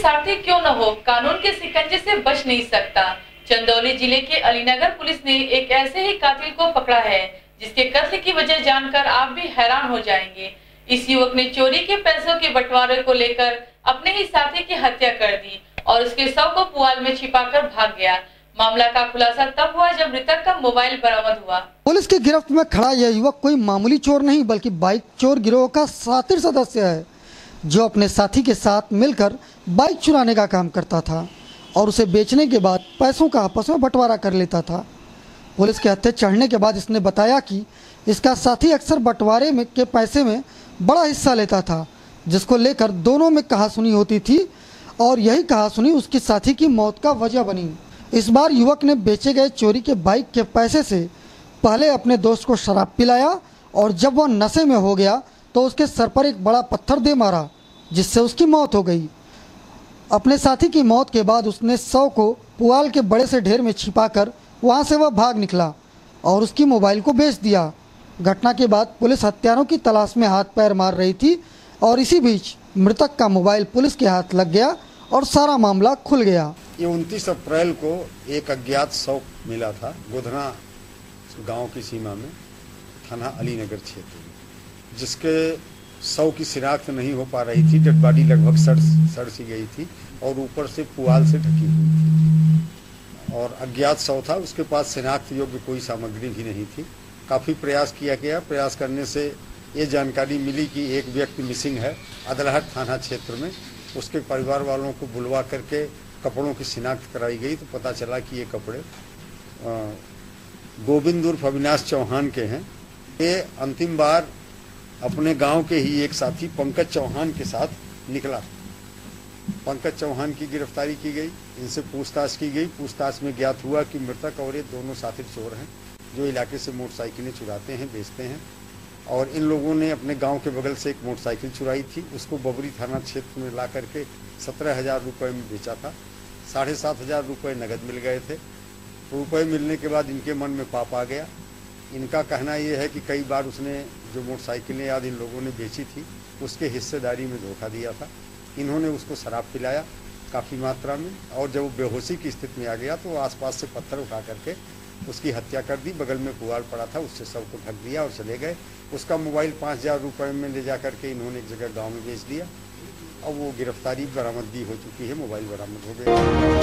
साथी क्यों न हो? कानून के सिकंजे से बच नहीं सकता। चंदौली ज़िले के अलीनगर पुलिस ने एक ऐसे ही कातिल को पकड़ा है, जिसके कत्ल की वजह जानकर आप भी हैरान हो जाएँगे। इस युवक ने चोरी के पैसों के बंटवारे को लेकर अपने ही साथी की हत्या कर दी और उसके शव को पुआल में छिपाकर भाग गया। मामला का खुलासा तब हुआ जब मृतक का मोबाइल बरामद हुआ। पुलिस की गिरफ्त में खड़ा यह युवक कोई मामूली चोर नहीं, बल्कि बाइक चोर गिरोह का सातिर सदस्य है, जो अपने साथी के साथ मिलकर बाइक चुराने का काम करता था और उसे बेचने के बाद पैसों का आपस में बंटवारा कर लेता था। पुलिस के हत्थे चढ़ने के बाद इसने बताया कि इसका साथी अक्सर बंटवारे में के पैसे में बड़ा हिस्सा लेता था, जिसको लेकर दोनों में कहासुनी होती थी और यही कहासुनी उसकी साथी की मौत का वजह बनी। इस बार युवक ने बेचे गए चोरी के बाइक के पैसे से पहले अपने दोस्त को शराब पिलाया और जब वह नशे में हो गया तो उसके सर पर एक बड़ा पत्थर दे मारा, जिससे उसकी मौत हो गई। अपने साथी की मौत के बाद उसने शव को पुआल के बड़े से ढेर में छिपाकर वहाँ से वह भाग निकला और उसकी मोबाइल को बेच दिया। घटना के बाद पुलिस हत्यारों की तलाश में हाथ पैर मार रही थी और इसी बीच मृतक का मोबाइल पुलिस के हाथ लग गया और सारा मामला खुल गया। ये उनतीस अप्रैल को एक अज्ञात शव मिला था गोधना गाँव की सीमा में, थाना अलीनगर क्षेत्र में, जिसके शव की शिनाख्त नहीं हो पा रही थी। डेड बॉडी लगभग सड़ सड़ सी गई थी और ऊपर से पुआल से ढकी हुई थी। और अज्ञात शव था, उसके पास शिनाख्त योग्य कोई सामग्री भी नहीं थी। काफ़ी प्रयास किया गया। प्रयास करने से ये जानकारी मिली कि एक व्यक्ति मिसिंग है अदलहट थाना क्षेत्र में। उसके परिवार वालों को बुलवा करके कपड़ों की शिनाख्त कराई गई तो पता चला कि ये कपड़े गोविंद उर्फ़ अविनाश चौहान के हैं। ये अंतिम बार अपने गाँव के ही एक साथी पंकज चौहान के साथ निकला। पंकज चौहान की गिरफ्तारी की गई, इनसे पूछताछ की गई। पूछताछ में ज्ञात हुआ कि मृतक और ये दोनों साथी चोर हैं, जो इलाके से मोटरसाइकिलें चुराते हैं, बेचते हैं। और इन लोगों ने अपने गाँव के बगल से एक मोटरसाइकिल चुराई थी। उसको बबरी थाना क्षेत्र में ला करके सत्रह हज़ार रुपये में बेचा था। साढ़े सात हज़ार रुपये नगद मिल गए थे। रुपये मिलने के बाद इनके मन में पाप आ गया। इनका कहना ये है कि कई बार उसने जो मोटरसाइकिलें याद इन लोगों ने बेची थी, उसके हिस्सेदारी में धोखा दिया था। इन्होंने उसको शराब पिलाया काफ़ी मात्रा में और जब वो बेहोशी की स्थिति में आ गया तो आसपास से पत्थर उठा करके उसकी हत्या कर दी, बगल में पुआल पड़ा था, उससे सबको ढक दिया और चले गए। उसका मोबाइल पाँच हज़ार रुपये में ले जा करके इन्होंने एक जगह गाँव में बेच दिया। और वो गिरफ्तारी बरामदगी हो चुकी है, मोबाइल बरामद हो गया।